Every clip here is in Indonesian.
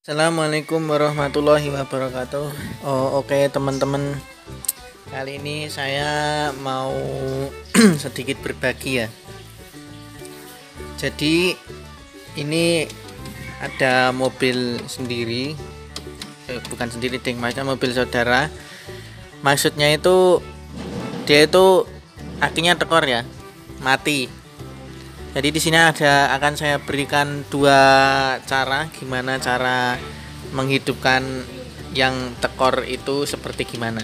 Assalamualaikum warahmatullahi wabarakatuh. Oh, oke teman-teman. Kali ini saya mau sedikit berbagi ya. Jadi ini ada mobil sendiri. Eh, bukan sendiri ding, macam mobil saudara. Maksudnya itu dia itu akinya tekor ya. Mati jadi di sini ada akan saya berikan dua cara gimana cara menghidupkan yang tekor itu seperti gimana.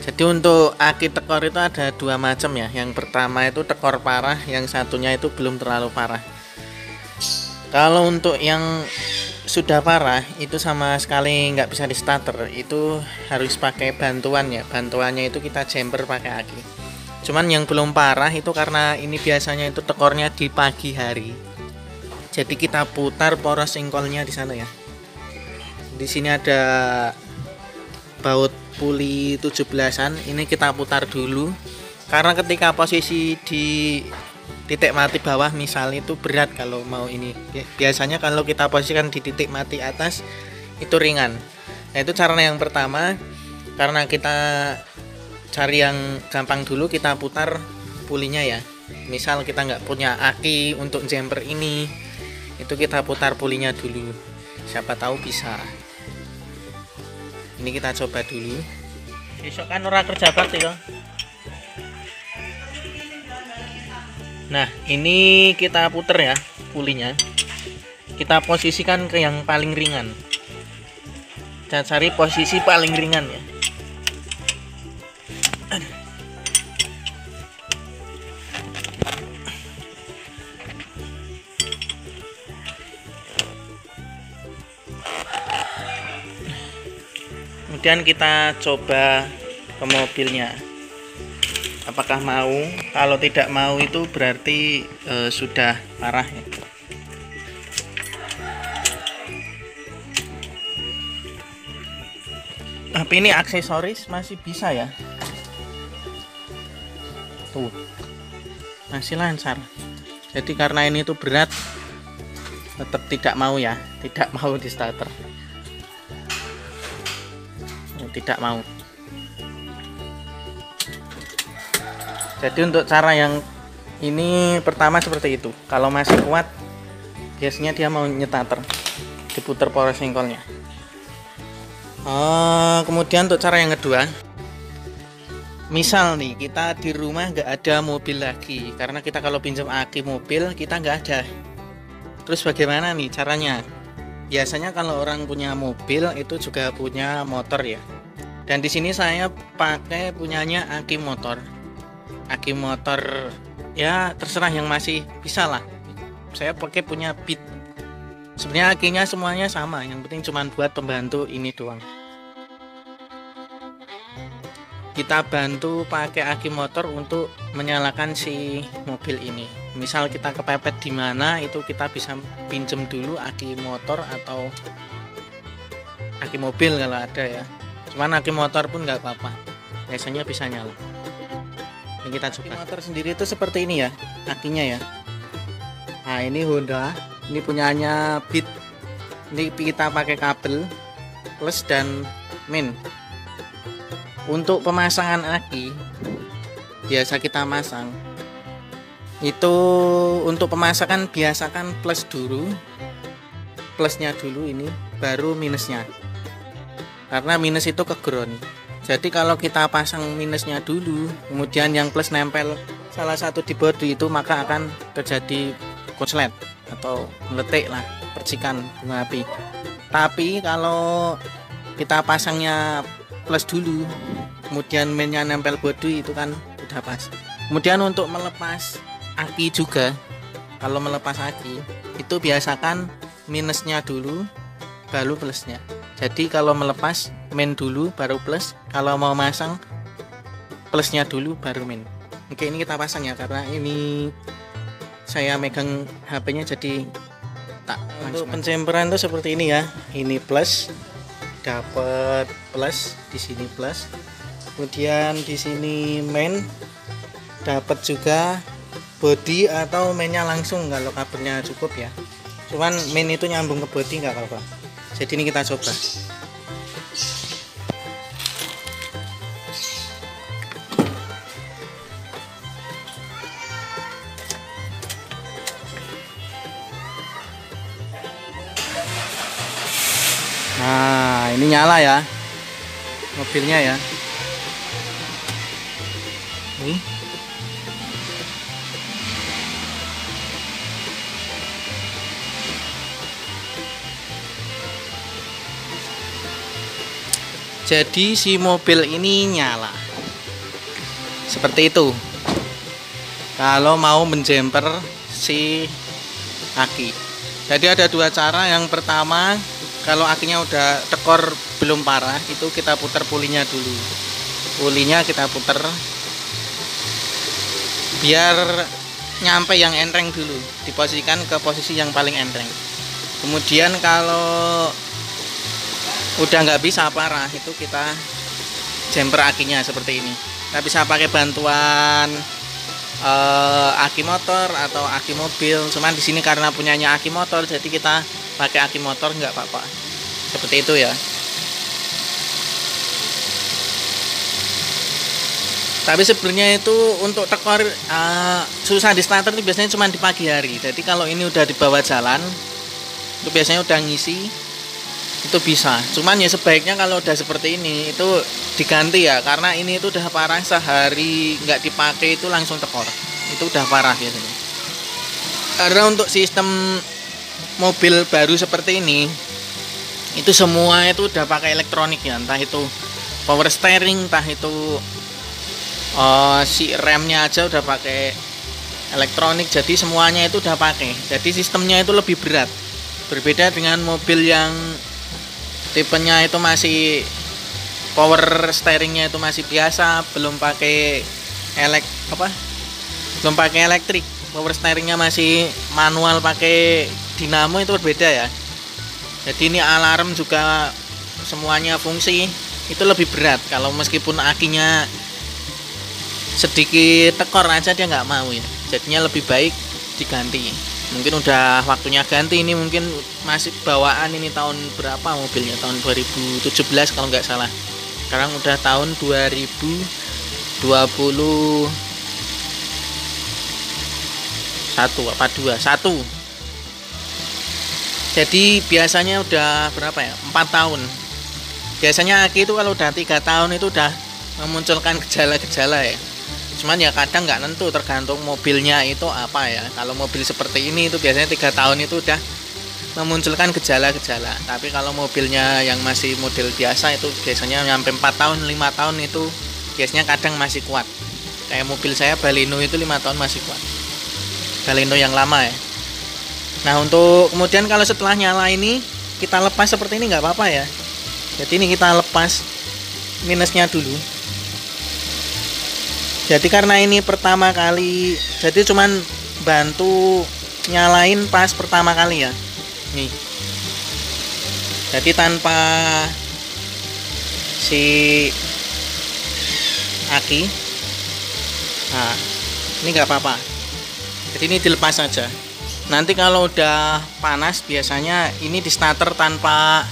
Jadi untuk aki tekor itu ada dua macam ya. Yang pertama itu tekor parah, yang satunya itu belum terlalu parah. Kalau untuk yang sudah parah itu sama sekali nggak bisa di starter, itu harus pakai bantuan ya. Bantuannya itu kita jumper pakai aki cuman yang belum parah itu karena ini biasanya itu tekornya di pagi hari. Jadi kita putar poros singkolnya di sana ya. Di sini ada baut puli 17an ini kita putar dulu. Karena ketika posisi di titik mati bawah misal itu berat kalau mau ini. Biasanya kalau kita posisikan di titik mati atas itu ringan. Nah itu cara yang pertama karena kita cari yang gampang dulu kita putar pulinya ya. Misal kita nggak punya aki untuk jumper ini itu kita putar pulinya dulu. Siapa tahu bisa. Ini kita coba dulu. Besok kan orang kerja bakti ya nah ini kita putar ya pulinya. Kita posisikan ke yang paling ringan. Kita cari posisi paling ringan ya kemudian kita coba ke mobilnya. Apakah mau? Kalau tidak mau itu berarti e, sudah parah ya. tapi ini aksesoris masih bisa ya tuh masih lancar. Jadi karena ini tuh berat tetap tidak mau ya. Tidak mau di starter. Tidak mau. Jadi untuk cara yang ini pertama seperti itu. Kalau masih kuat biasanya dia mau nyetater. Diputar power singkolnya oh, kemudian untuk cara yang kedua misal nih kita di rumah nggak ada mobil lagi. Karena kita kalau pinjam aki mobil kita nggak ada. Terus bagaimana nih caranya? Biasanya kalau orang punya mobil itu juga punya motor ya. Dan di sini saya pakai punyanya aki motor. Aki motor ya terserah yang masih bisa lah. Saya pakai punya beat. Sebenarnya akinya semuanya sama yang penting cuma buat pembantu ini doang kita bantu pakai aki motor untuk menyalakan si mobil ini. Misal kita kepepet di mana itu kita bisa pinjem dulu aki motor atau aki mobil kalau ada ya. Cuman aki motor pun nggak apa-apa. Biasanya bisa nyala. Ini kita coba. aki motor sendiri itu seperti ini ya akinya ya. Nah ini Honda. Ini punyanya Beat. Ini kita pakai kabel plus dan min untuk pemasangan aki biasa kita masang. Itu untuk pemasangan biasakan plus dulu plusnya dulu ini baru minusnya. Karena minus itu ke ground. Jadi kalau kita pasang minusnya dulu kemudian yang plus nempel salah satu di body itu maka akan terjadi konslet atau meletik lah percikan bunga api. Tapi kalau kita pasangnya plus dulu kemudian mainnya nempel body itu kan udah pas. Kemudian untuk melepas aki juga kalau melepas aki itu biasakan minusnya dulu baru plusnya. Jadi kalau melepas min dulu baru plus. Kalau mau masang plusnya dulu baru min oke ini kita pasang ya karena ini saya megang HP nya jadi tak untuk pencemperan itu seperti ini ya. Ini plus dapat plus di sini plus kemudian di sini main dapat juga body atau mainnya langsung kalau kabelnya cukup ya cuman main itu nyambung ke body nggak apa-apa jadi ini kita coba Nah, ini nyala ya. Mobilnya ya. Jadi si mobil ini nyala. Seperti itu. Kalau mau menjemper si aki. Jadi ada dua cara. Yang pertama kalau akinya udah tekor belum parah itu kita putar pulinya dulu pulinya kita putar biar nyampe yang enteng dulu diposisikan ke posisi yang paling enteng kemudian kalau udah nggak bisa parah itu kita jumper akinya seperti ini. Kita bisa pakai bantuan uh, aki motor atau aki mobil. Cuman di sini karena punyanya aki motor jadi kita pakai aki motor nggak apa-apa. Seperti itu ya tapi sebenarnya itu untuk tekor uh, susah di starter itu biasanya cuma di pagi hari. Jadi kalau ini udah dibawa jalan itu biasanya udah ngisi itu bisa. Cuman ya sebaiknya kalau udah seperti ini itu diganti ya. Karena ini itu udah parah sehari nggak dipakai itu langsung tekor. Itu udah parah biasanya. Karena untuk sistem mobil baru seperti ini itu semua itu udah pakai elektronik ya. Entah itu power steering entah itu uh, si remnya aja udah pakai elektronik jadi semuanya itu udah pakai. Jadi sistemnya itu lebih berat. Berbeda dengan mobil yang tipenya itu masih power steeringnya itu masih biasa belum pakai elek apa? Belum pakai elektrik. Power steeringnya masih manual pakai dinamo itu berbeda ya. Jadi ini alarm juga semuanya fungsi. Itu lebih berat. Kalau meskipun akinya sedikit tekor aja dia nggak mau ya. Jadinya lebih baik diganti. Mungkin udah waktunya ganti ini mungkin masih bawaan ini tahun berapa mobilnya? Tahun 2017 kalau nggak salah. Sekarang udah tahun 2020 satu apa dua? Satu. Jadi biasanya udah berapa ya? Empat tahun. Biasanya aki itu kalau udah tiga tahun itu udah memunculkan gejala-gejala ya cuman ya kadang nggak nentu tergantung mobilnya itu apa ya. Kalau mobil seperti ini itu biasanya tiga tahun itu udah memunculkan gejala-gejala. Tapi kalau mobilnya yang masih model biasa itu biasanya nyampe empat tahun lima tahun itu biasanya kadang masih kuat. Kayak mobil saya Baleno itu lima tahun masih kuat. Baleno yang lama ya. Nah untuk kemudian kalau setelah nyala ini kita lepas seperti ini nggak apa-apa ya. Jadi ini kita lepas minusnya dulu. Jadi karena ini pertama kali, jadi cuman bantu nyalain pas pertama kali ya. Nih. Jadi tanpa si aki. Nah, ini nggak apa-apa. Jadi ini dilepas saja nanti kalau udah panas biasanya ini di starter tanpa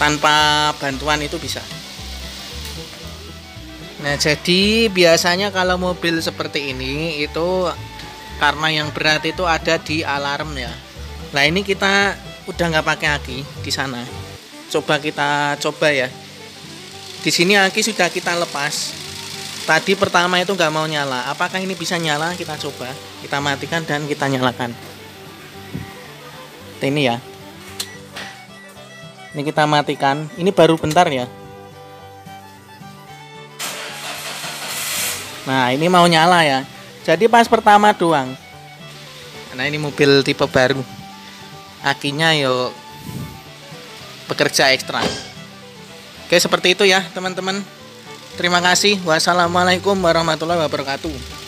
tanpa bantuan itu bisa nah jadi biasanya kalau mobil seperti ini itu karena yang berat itu ada di alarm ya. Nah ini kita udah nggak pakai aki di sana. Coba kita coba ya. Di sini aki sudah kita lepas. Tadi pertama itu nggak mau nyala. Apakah ini bisa nyala? Kita coba. Kita matikan dan kita nyalakan. Ini ya. Ini kita matikan. Ini baru bentar ya nah ini mau nyala ya. Jadi pas pertama doang. Karena ini mobil tipe baru. Akinya yuk bekerja ekstra. Oke seperti itu ya teman-teman. Terima kasih. Wassalamualaikum warahmatullahi wabarakatuh.